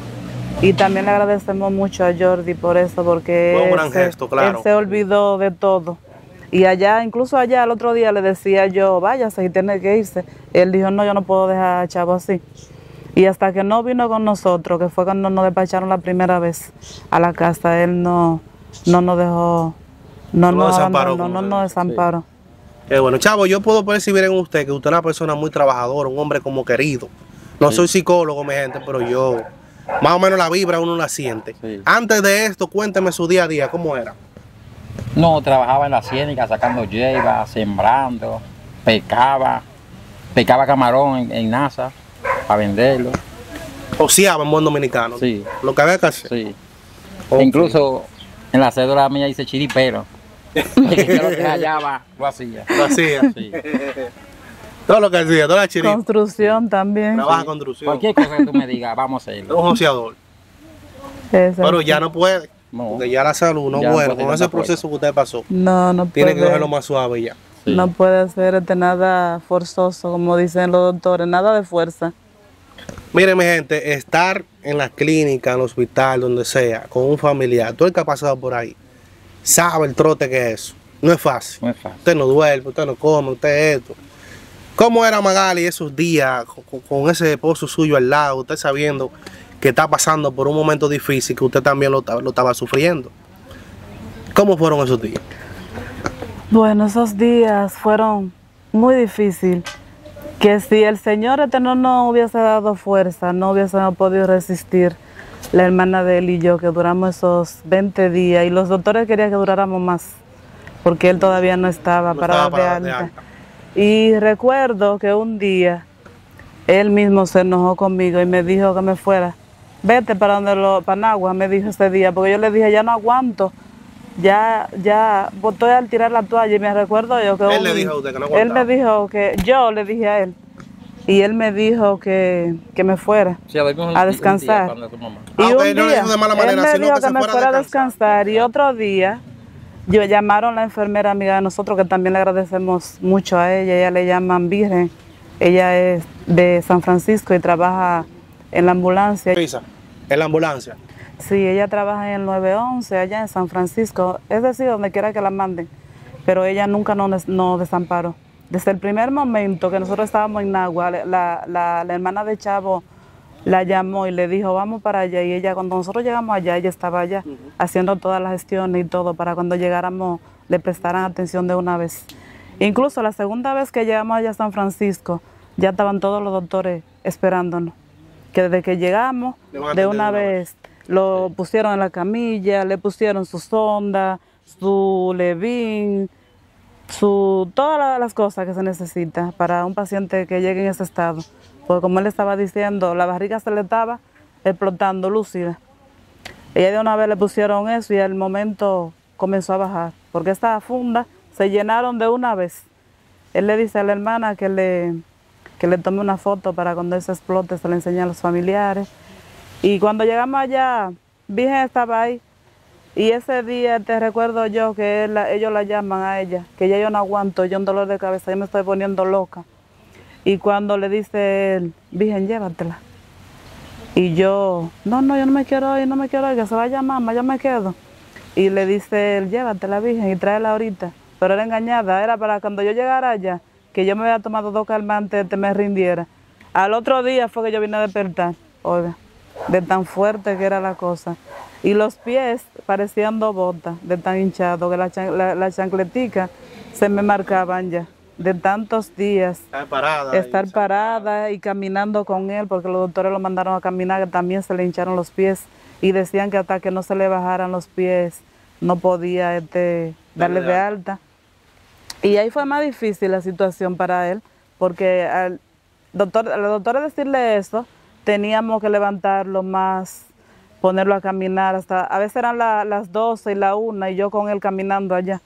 Speaker 4: Y también le agradecemos mucho a Jordi por eso, porque
Speaker 2: Fue un
Speaker 4: él
Speaker 2: gran
Speaker 4: se-
Speaker 2: gesto, claro.
Speaker 4: él se olvidó de todo. Y allá, incluso allá el otro día le decía yo, váyase y tiene que irse. Él dijo, no, yo no puedo dejar a Chavo así. Y hasta que no vino con nosotros, que fue cuando nos despacharon la primera vez a la casa, él no, no nos dejó, no
Speaker 2: No
Speaker 4: nos
Speaker 2: desamparó,
Speaker 4: no nos
Speaker 2: dice.
Speaker 4: desamparó.
Speaker 2: Qué bueno. Chavo, yo puedo percibir en usted que usted es una persona muy trabajadora, un hombre como querido. No soy psicólogo, mi gente, pero yo, más o menos la vibra uno la siente.
Speaker 1: Sí.
Speaker 2: Antes de esto, cuénteme su día a día, ¿cómo era?
Speaker 1: no, trabajaba en la ciénica sacando hierba, sembrando, pescaba, pescaba camarón en, en NASA para venderlo.
Speaker 2: Oceaba en buen dominicano.
Speaker 1: Sí.
Speaker 2: Lo que había que hacer.
Speaker 1: Sí. Incluso en la cédula mía dice chiripero. yo lo que hallaba lo hacía.
Speaker 2: Lo hacía.
Speaker 1: Sí.
Speaker 2: Todo lo que hacía, toda la chirita.
Speaker 4: Construcción también.
Speaker 2: Trabaja con construcción.
Speaker 1: Cualquier cosa que tú me digas, vamos a
Speaker 2: Es
Speaker 1: hacerlo.
Speaker 2: un joseador. Pero
Speaker 4: sí.
Speaker 2: ya no puede.
Speaker 1: No.
Speaker 2: Porque ya la salud, no
Speaker 1: puede
Speaker 2: con ese proceso que usted pasó,
Speaker 4: No, no
Speaker 2: tiene que
Speaker 4: puede.
Speaker 2: cogerlo más suave ya.
Speaker 1: Sí.
Speaker 4: No puede ser este, nada forzoso, como dicen los doctores, nada de fuerza.
Speaker 2: Miren, mi gente, estar en la clínica, en el hospital, donde sea, con un familiar, todo el que ha pasado por ahí, sabe el trote que es eso. No es fácil.
Speaker 1: No es fácil.
Speaker 2: Usted no duerme, usted no come, usted esto. ¿Cómo era Magali esos días con, ese esposo suyo al lado, usted sabiendo que está pasando por un momento difícil, que usted también lo, ta- lo estaba sufriendo? ¿Cómo fueron esos días?
Speaker 4: Bueno, esos días fueron muy difíciles. Que si el Señor este no hubiese dado fuerza, no hubiésemos podido resistir la hermana de él y yo, que duramos esos 20 días. Y los doctores querían que duráramos más, porque él todavía no estaba
Speaker 2: No
Speaker 4: para
Speaker 2: estaba
Speaker 4: de
Speaker 2: para- de
Speaker 4: alta. Y recuerdo que un día él mismo se enojó conmigo y me dijo que me fuera. Vete para donde lo, para Nagua, me dijo ese día, porque yo le dije, ya no aguanto. Ya, ya, estoy al tirar la toalla y me recuerdo yo que...
Speaker 2: Él
Speaker 4: un-
Speaker 2: le dijo a usted que no
Speaker 4: Él me
Speaker 2: aguantaba.
Speaker 4: dijo que, yo le dije a él, y él me dijo que, que me fuera.
Speaker 1: Sí,
Speaker 4: A
Speaker 1: un día
Speaker 4: descansar.
Speaker 1: tu mamá.
Speaker 2: Ah,
Speaker 4: Y
Speaker 2: ok,
Speaker 4: un
Speaker 2: no le
Speaker 4: día,
Speaker 2: dijo de mala
Speaker 4: él
Speaker 2: manera,
Speaker 4: me
Speaker 2: sino
Speaker 4: dijo
Speaker 2: que
Speaker 4: me
Speaker 2: fuera a descansar.
Speaker 4: descansar y otro día llamaron a la enfermera amiga de nosotros, que también le agradecemos mucho a ella. Ella le llaman Virgen. Ella es de San Francisco y trabaja en la ambulancia.
Speaker 2: Pisa, en la ambulancia.
Speaker 4: Sí, ella trabaja en el 911 allá en San Francisco, es decir, donde quiera que la manden, pero ella nunca nos, nos desamparó. Desde el primer momento que nosotros estábamos en Nagua, la, la- la hermana de Chavo la llamó y le dijo, vamos para allá, y ella cuando nosotros llegamos allá, ella estaba allá haciendo todas las gestiones y todo para cuando llegáramos le prestaran atención de una vez. Incluso la segunda vez que llegamos allá a San Francisco, ya estaban todos los doctores esperándonos. Que desde que llegamos, de una vez. lo pusieron en la camilla, le pusieron su sonda, su levín, su, todas la- las cosas que se necesita para un paciente que llegue en ese estado. Porque como él estaba diciendo, la barriga se le estaba explotando lúcida. Ella de una vez le pusieron eso y al momento comenzó a bajar, porque estas fundas se llenaron de una vez. Él le dice a la hermana que le, que le tome una foto para cuando eso explote se le enseñe a los familiares. Y cuando llegamos allá, Virgen estaba ahí. Y ese día te recuerdo yo que ellos la llaman a ella, que ya yo no aguanto, yo un dolor de cabeza, yo me estoy poniendo loca. Y cuando le dice él, Virgen, llévatela. Y yo, no, no, yo no me quiero ir, no me quiero ir, que se vaya mamá, yo me quedo. Y le dice él, llévatela, Virgen, y tráela ahorita. Pero era engañada, era para cuando yo llegara allá, que yo me había tomado dos calmantes, te me rindiera. Al otro día fue que yo vine a despertar, oiga, de tan fuerte que era la cosa. Y los pies parecían dos botas, de tan hinchados, que la, la, la chancletica se me marcaban ya, de tantos días
Speaker 2: parada.
Speaker 4: estar parada y caminando con él, porque los doctores lo mandaron a caminar, que también se le hincharon los pies y decían que hasta que no se le bajaran los pies no podía este, darle de alta. Y ahí fue más difícil la situación para él, porque al doctor, al doctor decirle eso, teníamos que levantarlo más, ponerlo a caminar, hasta a veces eran la- las 12 y la 1 y yo con él caminando allá.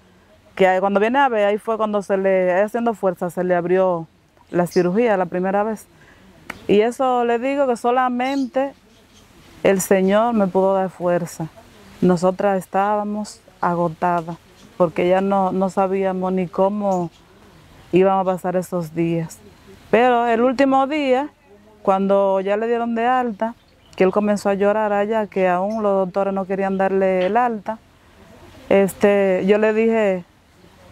Speaker 4: Que cuando viene a ver, ahí fue cuando se le, haciendo fuerza, se le abrió la cirugía la primera vez. Y eso le digo que solamente el Señor me pudo dar fuerza. Nosotras estábamos agotadas porque ya no, no sabíamos ni cómo íbamos a pasar esos días. Pero el último día, cuando ya le dieron de alta, que él comenzó a llorar allá, que aún los doctores no querían darle el alta, este, yo le dije,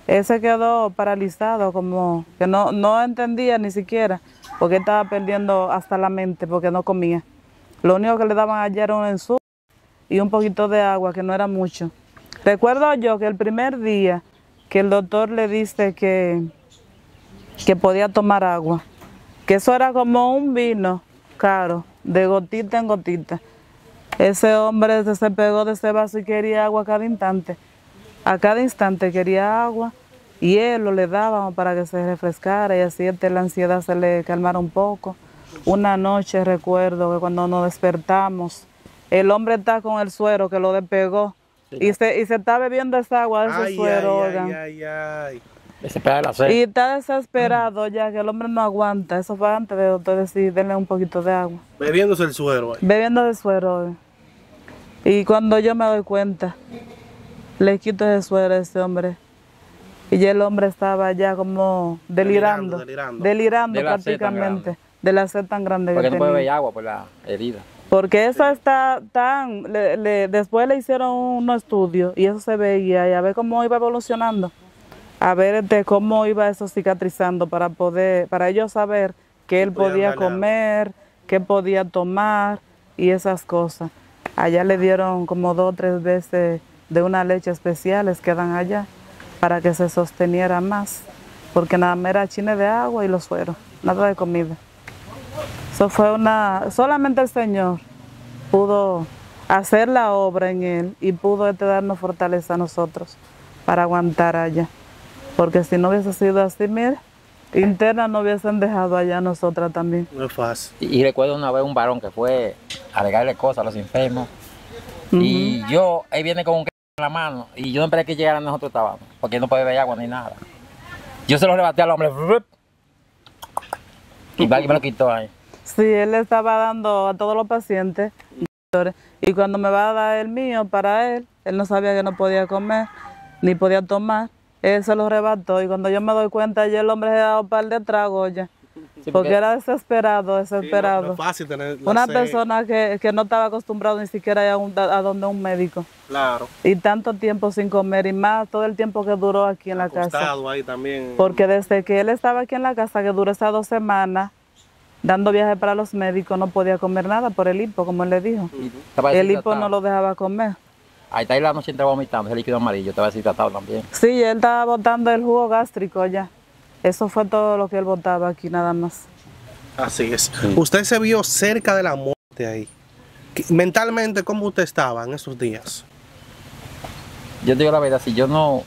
Speaker 4: él se quedó paralizado, como que no, no entendía ni siquiera, porque estaba perdiendo hasta la mente, porque no comía. Lo único que le daban ayer era un ensu y un poquito de agua, que no era mucho. Recuerdo yo que el primer día que el doctor le dice que, que podía tomar agua, que eso era como un vino caro, de gotita en gotita. Ese hombre se pegó de ese vaso y quería agua cada instante. A cada instante quería agua y él lo le dábamos para que se refrescara y así la ansiedad se le calmara un poco. Una noche recuerdo que cuando nos despertamos, el hombre está con el suero que lo despegó y se, y se está bebiendo esa agua de ese
Speaker 2: Ay,
Speaker 4: suero.
Speaker 2: ay,
Speaker 4: oigan.
Speaker 2: ay, ay, ay.
Speaker 1: Ese pega la sed.
Speaker 4: Y está desesperado ya que el hombre no aguanta. Eso fue antes de doctor decir, denle un poquito de agua.
Speaker 2: Bebiéndose el suero.
Speaker 4: Bebiendo de suero. oigan. Y cuando yo me doy cuenta, le quito ese suero a ese hombre. Y ya el hombre estaba ya como delirando.
Speaker 2: Delirando.
Speaker 1: De
Speaker 4: prácticamente. De la sed tan grande
Speaker 1: Porque
Speaker 4: que
Speaker 1: no puede
Speaker 4: tenía.
Speaker 1: beber agua por la herida.
Speaker 4: Porque eso está tan... le- le- después le hicieron unos estudios y eso se veía y a ver cómo iba evolucionando. A ver este, cómo iba eso cicatrizando para poder, para ellos saber que él podía comer, qué podía tomar y esas cosas. Allá le dieron como dos o tres veces de una leche especiales que dan allá para que se sosteniera más. Porque nada más era chine de agua y los sueros, nada de comida. Eso fue una, solamente el Señor pudo hacer la obra en él y pudo este darnos fortaleza a nosotros para aguantar allá. Porque si no hubiese sido así, mire, interna no hubiesen dejado allá a nosotras también.
Speaker 2: No es fácil.
Speaker 1: Y, y recuerdo una vez un varón que fue a regalarle cosas a los enfermos. Y yo, él viene con un la mano. Y yo no esperé que llegara nosotros estábamos. Porque no puede beber agua ni nada. Yo se lo rebaté al hombre. Y me lo quitó ahí.
Speaker 4: Sí, él le estaba dando a todos los pacientes. Y cuando me va a dar el mío para él, él no sabía que no podía comer. ni podía tomar. Él se lo arrebató y cuando yo me doy cuenta ya el hombre se ha dado un par de tragos ya.
Speaker 1: Sí,
Speaker 4: porque era desesperado,
Speaker 2: Sí, no-
Speaker 4: desesperado.
Speaker 2: no es fácil tener la
Speaker 4: Una persona que, que no estaba acostumbrado ni siquiera a, un- a donde un médico.
Speaker 2: Claro.
Speaker 4: Y tanto tiempo sin comer y más todo el tiempo que duró aquí en la casa.
Speaker 2: Ahí también.
Speaker 4: Porque desde que él estaba aquí en la casa, que duró esas dos semanas, dando viajes para los médicos, no podía comer nada por el hipo, como él le dijo. El hipo no lo dejaba comer.
Speaker 1: Ahí está ahí la noche entraba vomitando, ese líquido amarillo, estaba deshidratado también.
Speaker 4: Sí, él estaba botando el jugo gástrico ya. Eso fue todo lo que él botaba aquí nada más.
Speaker 2: Así es. Usted se vio cerca de la muerte ahí. ¿Qué- Mentalmente, ¿cómo usted estaba en esos días?
Speaker 1: Yo te digo la verdad, si yo no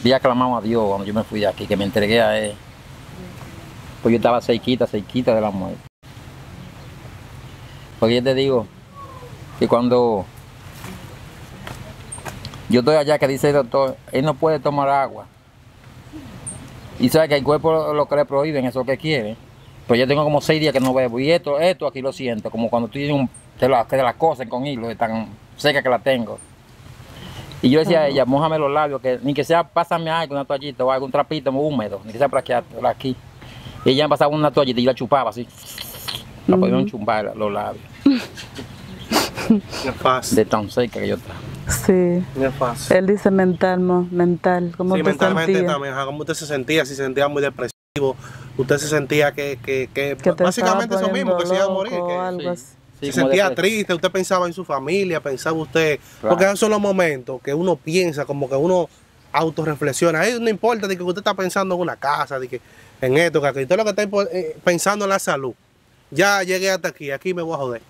Speaker 1: había clamado a Dios cuando yo me fui de aquí, que me entregué a Él, pues yo estaba cerquita, cerquita de la muerte. Porque yo te digo que cuando yo estoy allá que dice el doctor, él no puede tomar agua. Y sabe que el cuerpo lo, lo que le prohíben, eso que quiere. Pues yo tengo como seis días que no bebo. Y esto, esto aquí lo siento, como cuando tú tienes un, te la, que te la cosen con hilo, de tan seca que la tengo. Y yo decía a ella, mojame los labios, que ni que sea, pásame algo, una toallita o algún trapito húmedo, ni que sea por aquí, por aquí. Y ella me pasaba una toallita y yo la chupaba así. No podían chupar los labios,
Speaker 2: es fácil.
Speaker 1: de tan seca que yo estaba.
Speaker 4: Sí.
Speaker 2: No es fácil.
Speaker 4: Él dice mental, mo- mental. ¿Cómo
Speaker 2: Sí,
Speaker 4: te
Speaker 2: mentalmente
Speaker 4: sentías?
Speaker 2: también. ¿Cómo usted se sentía? Si se sentía muy depresivo, usted se sentía que, que, que,
Speaker 4: Que te
Speaker 2: básicamente eso mismo, que se iba a morir. que-
Speaker 4: o algo
Speaker 1: sí.
Speaker 4: así.
Speaker 1: Sí,
Speaker 2: se sentía triste, usted pensaba en su familia, pensaba usted,
Speaker 1: Claro.
Speaker 2: porque esos son los momentos que uno piensa, como que uno autorreflexiona. Ahí no importa de que usted está pensando en una casa, de que en esto, que aquello, usted lo que está eh, pensando en la salud. Ya llegué hasta aquí, aquí me voy a joder.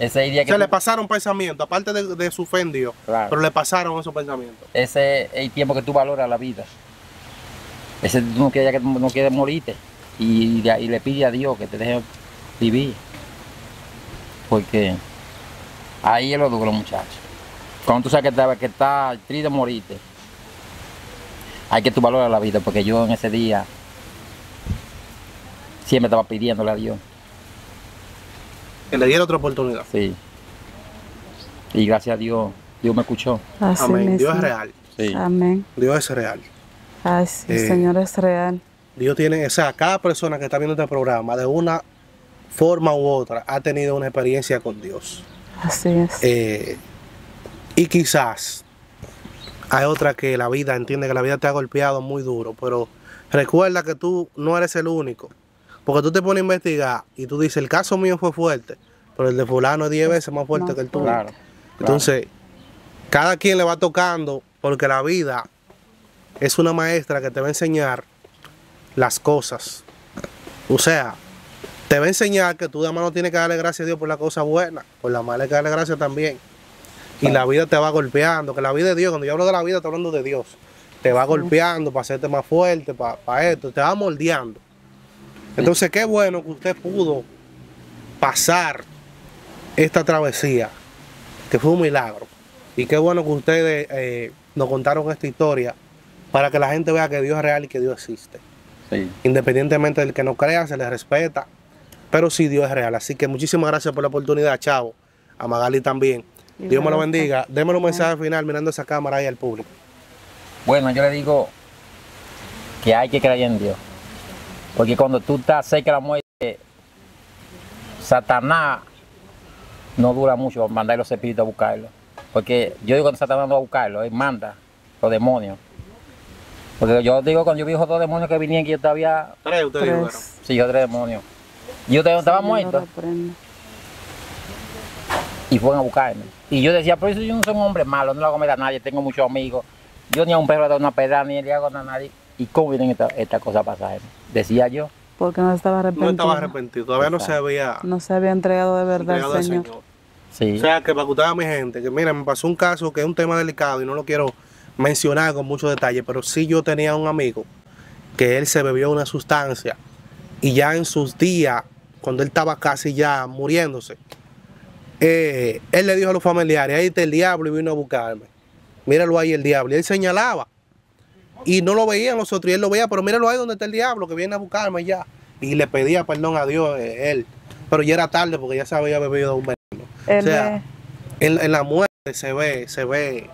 Speaker 1: Ese
Speaker 2: O le pasaron pensamientos, aparte de, de su fe en Dios,
Speaker 1: Claro.
Speaker 2: pero le pasaron esos pensamientos.
Speaker 1: ese es el tiempo que tú valoras la vida. Ese tú no quieres, que no quieres morirte. Y, y le pide a Dios que te deje vivir. Porque ahí es lo duro, muchachos. Cuando tú sabes que estás que está triste morirte, hay que tú valorar la vida. Porque yo en ese día siempre estaba pidiéndole a Dios.
Speaker 2: Que le diera otra oportunidad.
Speaker 1: Sí. Y gracias a Dios, Dios me escuchó.
Speaker 4: Así
Speaker 2: Amén. Dios es real.
Speaker 1: Sí.
Speaker 4: Amén.
Speaker 2: Dios es real.
Speaker 4: Ay, sí,
Speaker 2: Eh,
Speaker 4: Señor es real.
Speaker 2: Dios tiene, o sea, cada persona que está viendo este programa, de una forma u otra, ha tenido una experiencia con Dios.
Speaker 4: Así es.
Speaker 2: Eh, y quizás hay otra que la vida entiende que la vida te ha golpeado muy duro, pero recuerda que tú no eres el único. Porque tú te pones a investigar y tú dices, el caso mío fue fuerte, pero el de fulano es 10 veces más fuerte que el tuyo.
Speaker 1: Claro.
Speaker 2: Entonces, cada quien le va tocando, porque la vida es una maestra que te va a enseñar las cosas. O sea, te va a enseñar que tú de mano tienes que darle gracias a Dios por la cosa buena, por la mala hay que darle gracias también. Y la vida te va golpeando, que la vida de Dios, cuando yo hablo de la vida, estoy hablando de Dios. Te va golpeando para hacerte más fuerte, para, esto, te va moldeando. Entonces, qué bueno que usted pudo pasar esta travesía, que fue un milagro. Y qué bueno que ustedes eh, nos contaron esta historia para que la gente vea que Dios es real y que Dios existe.
Speaker 1: Sí.
Speaker 2: Independientemente del que no crea, se le respeta, pero sí Dios es real. Así que muchísimas gracias por la oportunidad, chavo. A Magali también.
Speaker 4: Y
Speaker 2: Dios me lo bendiga. Démosle un mensaje final mirando esa cámara ahí al público.
Speaker 1: Bueno, yo le digo que hay que creer en Dios. Porque cuando tú estás cerca de la muerte, Satanás no dura mucho mandar los espíritus a buscarlo. Porque yo digo cuando Satanás no va a buscarlo, él manda los demonios. Porque yo digo cuando yo vi esos dos demonios que vinieron que yo todavía,
Speaker 2: Tres, ustedes dijeron.
Speaker 1: Sí, yo tres demonios. Y yo estaba muerto y fueron a buscarme. Y yo decía, pero eso yo no soy un hombre malo, no le hago a nadie, tengo muchos amigos. Yo ni a un perro le doy una pedra, ni le hago nada a nadie. ¿Y cómo vienen estas esta cosas a pasar? Decía yo.
Speaker 4: Porque no estaba
Speaker 2: No
Speaker 4: arrepentido.
Speaker 2: estaba arrepentido, todavía no se había
Speaker 4: No se había entregado de verdad
Speaker 2: entregado
Speaker 4: al
Speaker 2: al
Speaker 4: Señor.
Speaker 2: Señor.
Speaker 1: Sí.
Speaker 2: O sea, que para que usted vea, mi gente, que mira, me pasó un caso que es un tema delicado y no lo quiero mencionar con mucho detalle, pero sí yo tenía un amigo que él se bebió una sustancia y ya en sus días, cuando él estaba casi ya muriéndose, eh, él le dijo a los familiares, ahí está el diablo y vino a buscarme. Míralo ahí el diablo. Y él señalaba. Y no lo veían los otros, y él lo veía, pero míralo ahí donde está el diablo que viene a buscarme ya. Y le pedía perdón a Dios eh, él. Pero ya era tarde porque ya se había bebido un veneno.
Speaker 4: Él
Speaker 2: O sea, en, en la muerte se ve, se ve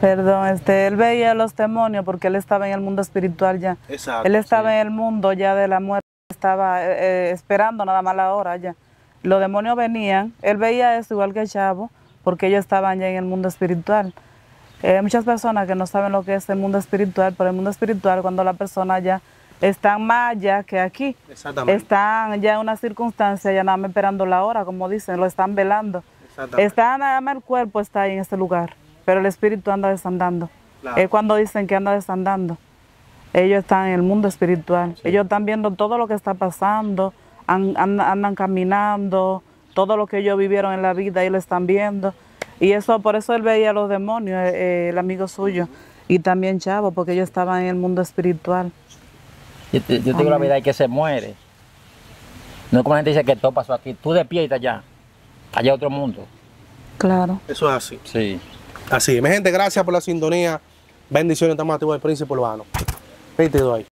Speaker 4: Perdón, este, él veía los demonios porque él estaba en el mundo espiritual ya.
Speaker 2: Exacto.
Speaker 4: Él estaba
Speaker 2: sí.
Speaker 4: en el mundo ya de la muerte, estaba eh, eh, esperando nada más la hora ya. Los demonios venían, él veía eso igual que el chavo, porque ellos estaban ya en el mundo espiritual. Eh, Hay muchas personas que no saben lo que es el mundo espiritual, pero el mundo espiritual cuando la persona ya está más allá que aquí.
Speaker 2: Exactamente.
Speaker 4: Están ya en una circunstancia, ya nada más esperando la hora, como dicen, lo están velando.
Speaker 2: Exactamente.
Speaker 4: Está nada más el cuerpo está ahí en ese lugar, pero el espíritu anda desandando.
Speaker 2: Claro.
Speaker 4: Es cuando dicen que anda desandando. Ellos están en el mundo espiritual. Ellos están viendo todo lo que está pasando, an- an- andan caminando, todo lo que ellos vivieron en la vida y lo están viendo. Y eso, por eso él veía a los demonios, eh, eh, el amigo suyo, y también Chavo, porque ellos estaban en el mundo espiritual.
Speaker 1: Yo, te- yo digo la verdad, y que se muere. No es como la gente dice que todo pasó aquí. Tú despiertas allá. Allá otro mundo.
Speaker 4: Claro.
Speaker 2: Eso es así.
Speaker 1: Sí.
Speaker 2: Así. Mi gente, gracias por la sintonía. Bendiciones, estamos activos del Príncipe Urbano. 22 ahí.